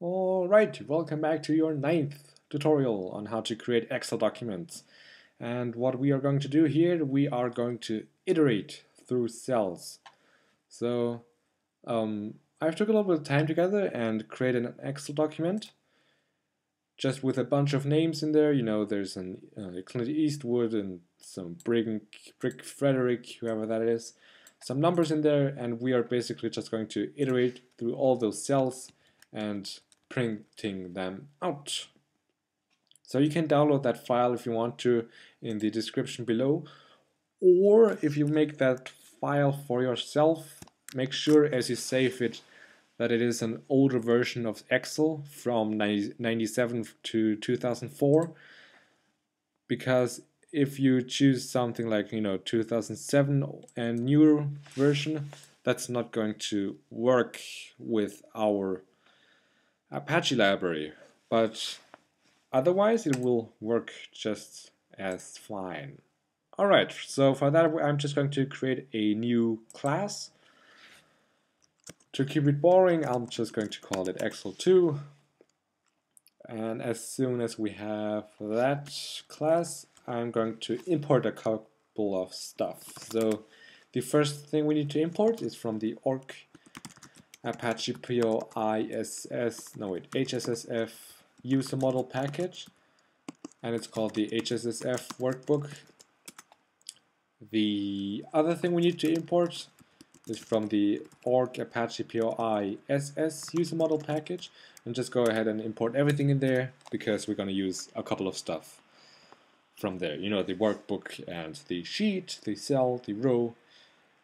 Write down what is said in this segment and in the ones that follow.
Alright, welcome back to your ninth tutorial on how to create Excel documents. And what we are going to do here, we are going to iterate through cells. So um, I've took a little bit of time together and created an Excel document just with a bunch of names in there. You know, there's an uh, Clint Eastwood and some Brick, Brick Frederick, whoever that is, some numbers in there, and we are basically just going to iterate through all those cells and printing them out. So you can download that file if you want to in the description below or if you make that file for yourself make sure as you save it that it is an older version of Excel from 97 to 2004 because if you choose something like you know 2007 and newer version that's not going to work with our Apache library, but otherwise it will work just as fine. Alright, so for that I'm just going to create a new class. To keep it boring, I'm just going to call it Excel2. And as soon as we have that class, I'm going to import a couple of stuff. So the first thing we need to import is from the org Apache POI SS, no wait, HSSF user model package and it's called the HSSF workbook. The other thing we need to import is from the org Apache POI SS user model package and just go ahead and import everything in there because we're going to use a couple of stuff from there. You know, the workbook and the sheet, the cell, the row,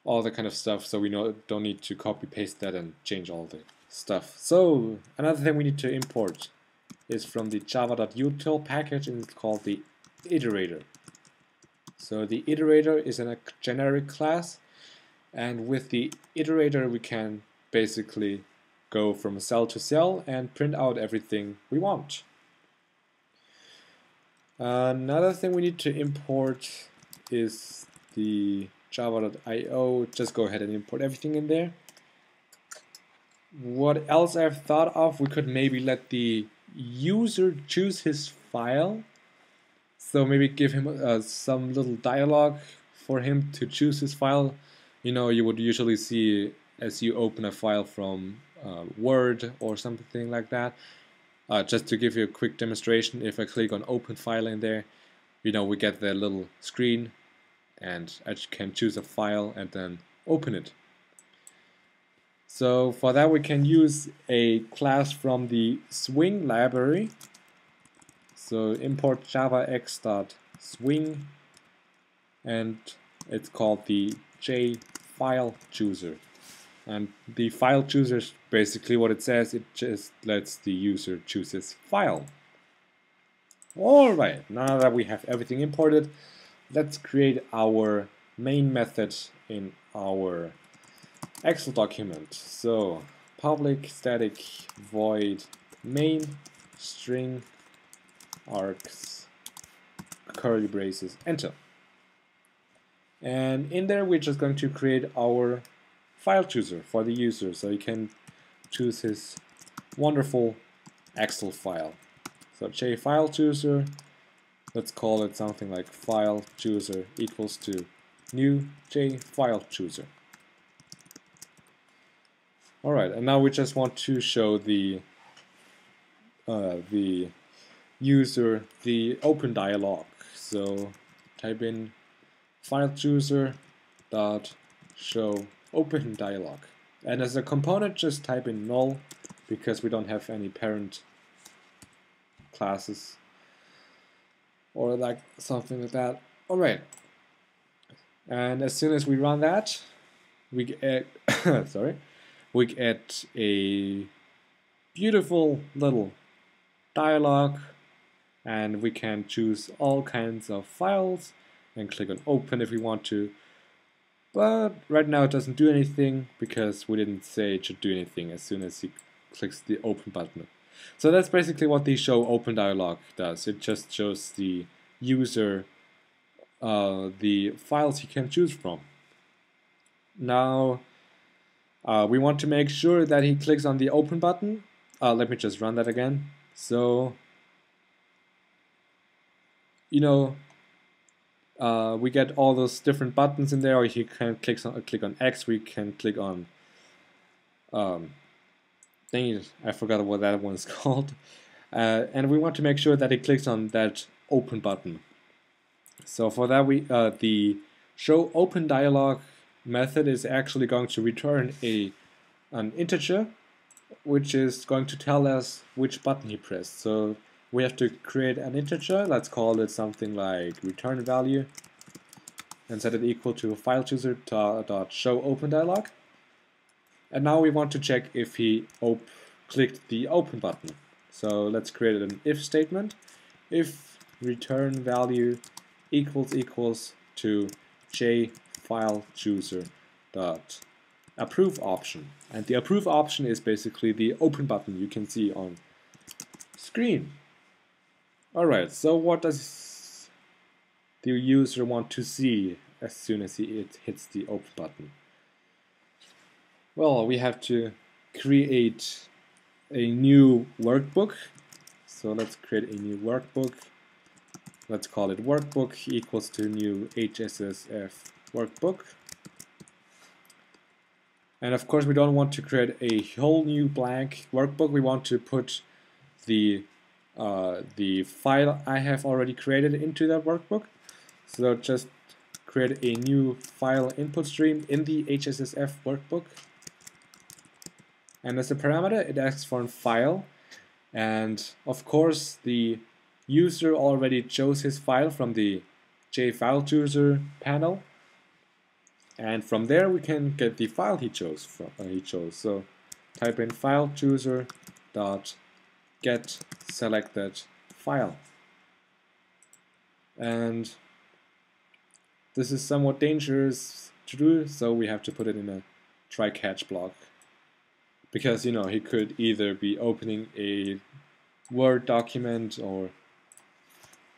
all that kind of stuff so we know, don't need to copy paste that and change all the stuff. So another thing we need to import is from the java.util package and it's called the iterator. So the iterator is a generic class and with the iterator we can basically go from cell to cell and print out everything we want. Another thing we need to import is the java.io, just go ahead and import everything in there. What else I've thought of, we could maybe let the user choose his file. So maybe give him uh, some little dialogue for him to choose his file. You know, you would usually see as you open a file from uh, Word or something like that. Uh, just to give you a quick demonstration, if I click on open file in there, you know, we get the little screen and I can choose a file and then open it. So for that we can use a class from the swing library. So import javax.swing and it's called the jfile chooser. And the file chooser is basically what it says, it just lets the user choose his file. Alright, now that we have everything imported, let's create our main method in our Excel document. So public static void main string args curly braces enter. And in there we're just going to create our file chooser for the user so he can choose his wonderful Excel file. So J file chooser let's call it something like file chooser equals to new j file chooser. Alright, and now we just want to show the uh, the user the open dialog. So type in file chooser dot show open dialog. And as a component just type in null because we don't have any parent classes or like something like that. All right. And as soon as we run that, we get eh, sorry, we get a beautiful little dialog and we can choose all kinds of files and click on open if we want to. But right now it doesn't do anything because we didn't say it should do anything as soon as he clicks the open button. So that's basically what the show open dialog does. It just shows the user uh, the files he can choose from. Now uh, we want to make sure that he clicks on the open button, uh, let me just run that again. So, you know, uh, we get all those different buttons in there, or you can click on click on X. We can click on. Um, it, I forgot what that one's called. Uh, and we want to make sure that it clicks on that open button. So for that, we uh, the show open dialog method is actually going to return a an integer, which is going to tell us which button he pressed. So we have to create an integer, let's call it something like return value, and set it equal to file chooser dot show open dialog. And now we want to check if he clicked the open button. So let's create an if statement. If return value equals equals to j file chooser dot approve option. And the approve option is basically the open button you can see on screen. Alright, so what does the user want to see as soon as he, it hits the open button? Well, we have to create a new workbook. So let's create a new workbook. Let's call it workbook equals to new HSSF workbook. And of course we don't want to create a whole new blank workbook. We want to put the uh, the file I have already created into that workbook. So just create a new file input stream in the HSSF workbook. And as a parameter, it asks for a file. And of course, the user already chose his file from the JFileChooser panel. And from there, we can get the file he chose. From, uh, he chose. So type in file chooser dot get selected file. And this is somewhat dangerous to do, so we have to put it in a try catch block. Because, you know, he could either be opening a Word document or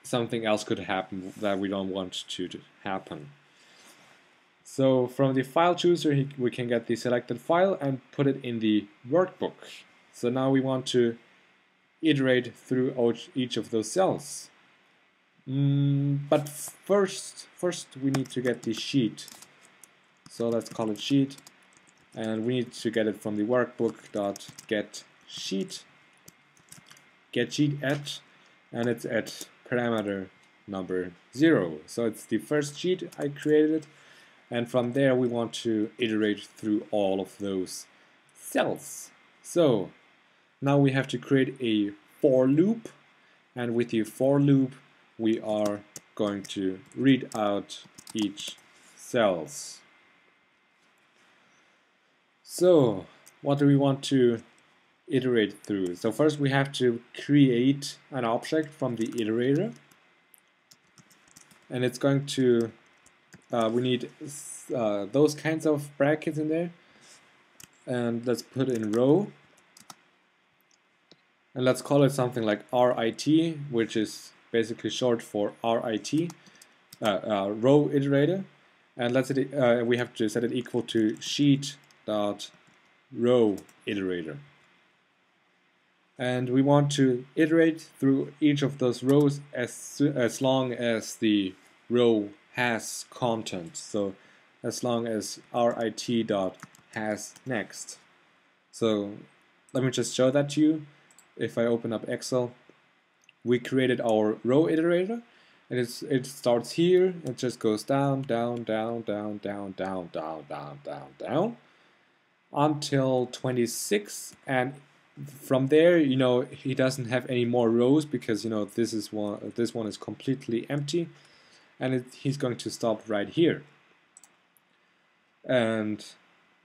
something else could happen that we don't want to happen. So from the file chooser, we can get the selected file and put it in the workbook. So now we want to iterate through each of those cells. Mm, but first, first we need to get the sheet. So let's call it sheet, and we need to get it from the workbook dot get sheet, get sheet at, and it's at parameter number zero. So it's the first sheet I created, and from there we want to iterate through all of those cells. So now we have to create a for loop and with the for loop we are going to read out each cells. So what do we want to iterate through? So first we have to create an object from the iterator and it's going to uh, we need uh, those kinds of brackets in there and let's put in row and let's call it something like RIT, which is basically short for RIT, uh, uh, row iterator. And let's uh, we have to set it equal to sheet dot row iterator. And we want to iterate through each of those rows as as long as the row has content. So as long as RIT dot has next. So let me just show that to you if I open up Excel, we created our row iterator and it's, it starts here, it just goes down, down, down, down, down, down, down, down, down, down until 26 and from there you know he doesn't have any more rows because you know this is one this one is completely empty and it, he's going to stop right here and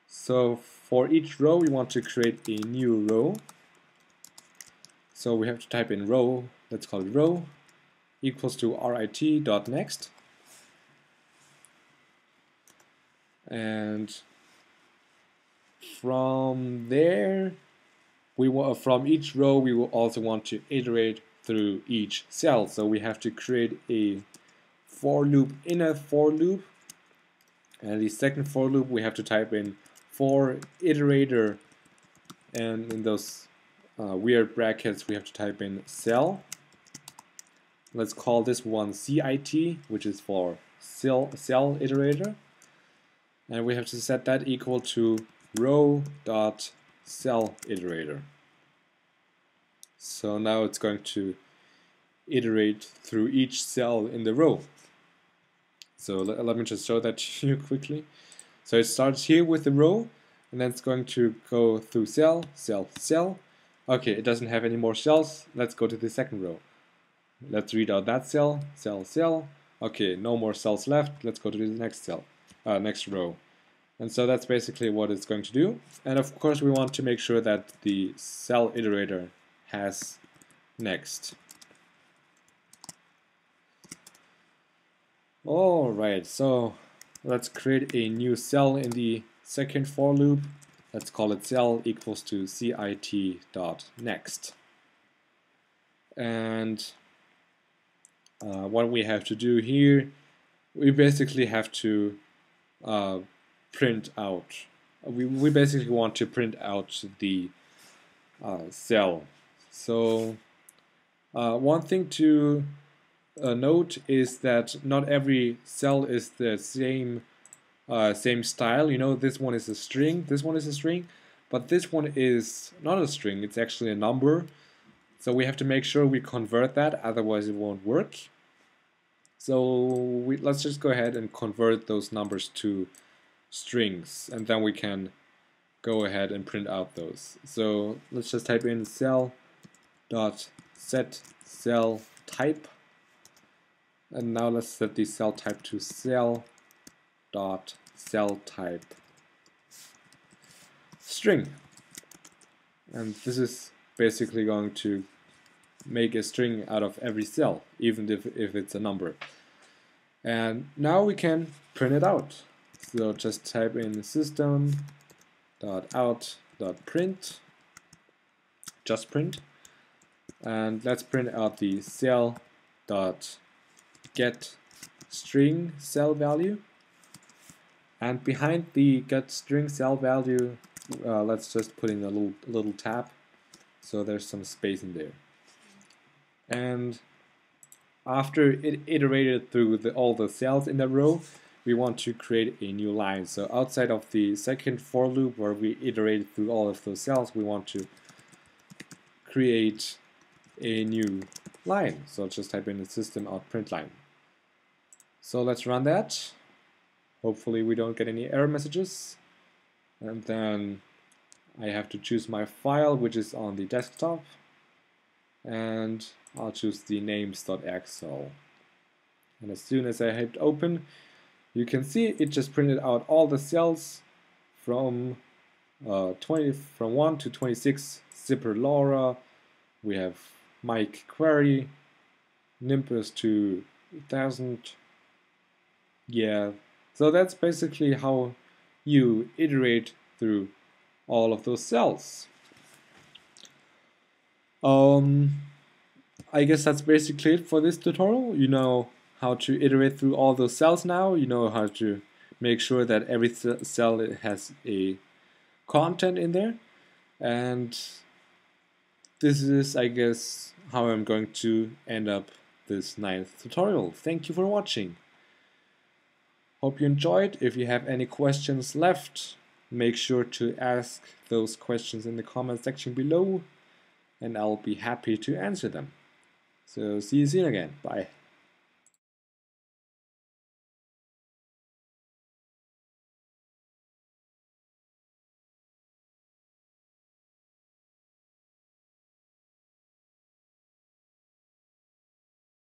so for each row we want to create a new row so we have to type in row, let's call it row, equals to rit dot next. And from there, we will, from each row, we will also want to iterate through each cell. So we have to create a for loop in a for loop. And the second for loop, we have to type in for iterator and in those uh, weird brackets, we have to type in cell. Let's call this one CIT, which is for cell, cell iterator. And we have to set that equal to row dot cell iterator. So now it's going to iterate through each cell in the row. So let, let me just show that to you quickly. So it starts here with the row, and then it's going to go through cell, cell, cell. Okay, it doesn't have any more cells. Let's go to the second row. Let's read out that cell, cell, cell. Okay, no more cells left. Let's go to the next cell, uh, next row. And so that's basically what it's going to do. And of course we want to make sure that the cell iterator has next. Alright, so let's create a new cell in the second for loop. Let's call it cell equals to cit dot next. And uh, what we have to do here, we basically have to uh, print out. We, we basically want to print out the uh, cell. So uh, one thing to uh, note is that not every cell is the same uh, same style. You know, this one is a string, this one is a string, but this one is not a string, it's actually a number. So we have to make sure we convert that, otherwise it won't work. So we, let's just go ahead and convert those numbers to strings, and then we can go ahead and print out those. So let's just type in cell dot set cell type and now let's set the cell type to cell dot cell type string. And this is basically going to make a string out of every cell, even if, if it's a number. And now we can print it out. So just type in system dot out dot print, just print, and let's print out the cell dot get string cell value. And behind the get string cell value uh, let's just put in a little little tab. So there's some space in there. And after it iterated through the, all the cells in the row we want to create a new line so outside of the second for loop where we iterate through all of those cells we want to create a new line so I'll just type in the system out print line so let's run that. Hopefully we don't get any error messages. And then I have to choose my file, which is on the desktop. And I'll choose the names.xl. And as soon as I hit open, you can see it just printed out all the cells from uh, 20 from 1 to 26 zipper Laura. We have Mike Query, Nimbus to 1000, yeah, so that's basically how you iterate through all of those cells. Um, I guess that's basically it for this tutorial. You know how to iterate through all those cells now. You know how to make sure that every cell has a content in there. And this is, I guess, how I'm going to end up this ninth tutorial. Thank you for watching. Hope you enjoyed. If you have any questions left, make sure to ask those questions in the comment section below and I'll be happy to answer them. So see you soon again. Bye.